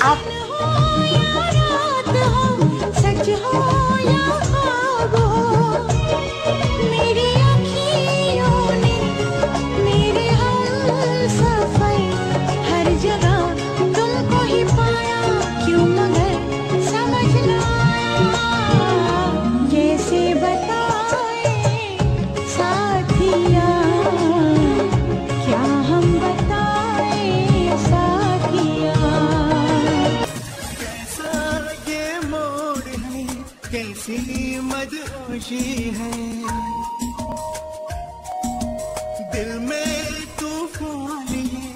up खुशी है। दिल में तूफ़ान है,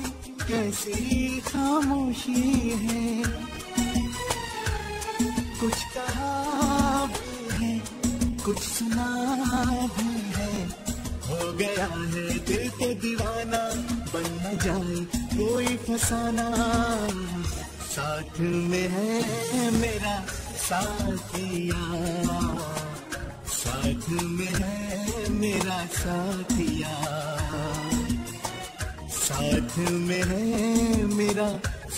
कैसी खामोशी है। कुछ कहा भी है, कुछ सुना भी है। हो गया है दिल को दीवाना, बन न जाए कोई फसाना। साथ में है साथिया साथ में है मेरा साथिया साथ में है मेरा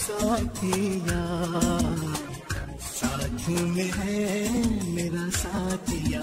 साथिया साथ में है मेरा साथिया